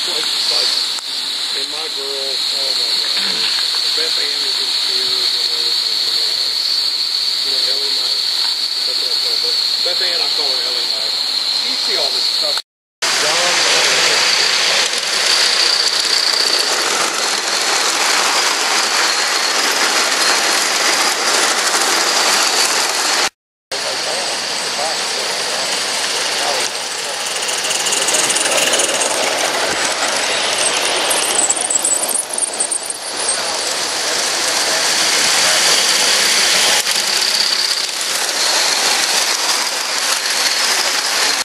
had to place to like, and my girl, oh my God, Beth Ann is in tears and everything. You know, Ellie Mae. That's what I call. Beth Ann, I call her Ellie Mae. She see all this stuff.